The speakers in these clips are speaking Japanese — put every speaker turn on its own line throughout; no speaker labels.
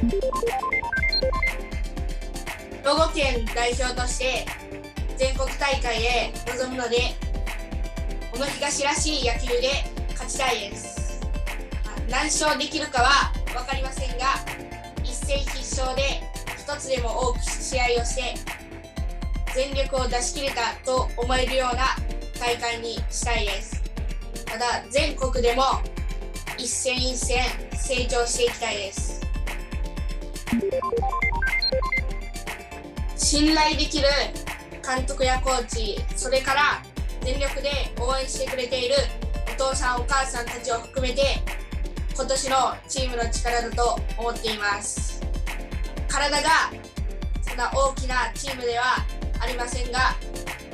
兵庫県代表として全国大会へ臨むので小野東らしい野球で勝ちたいです。何勝できるかは分かりませんが一戦必勝で一つでも多く試合をして全力を出し切れたと思えるような大会にしたいです。ただ全国でも一戦一戦成長していきたいです。信頼できる監督やコーチそれから全力で応援してくれているお父さんお母さんたちを含めて今年のチームの力だと思っています。体がそんな大きなチームではありませんが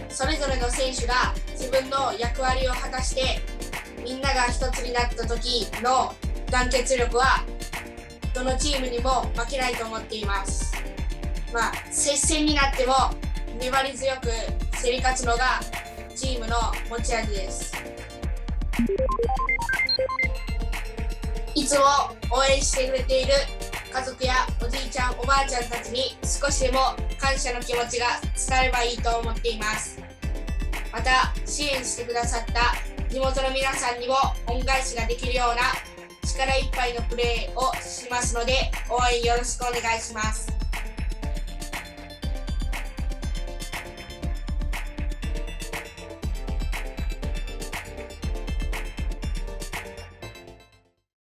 それぞれの選手が自分の役割を果たしてみんなが一つになった時の団結力はどのチームにも負けないと思っています。まあ接戦になっても粘り強く競り勝つのがチームの持ち味です。いつも応援してくれている家族やおじいちゃんおばあちゃんたちに少しでも感謝の気持ちが伝わればいいと思っています。また支援してくださった地元の皆さんにも恩返しができるような力いっぱいのプレーをしますので応援よろしくお願いします。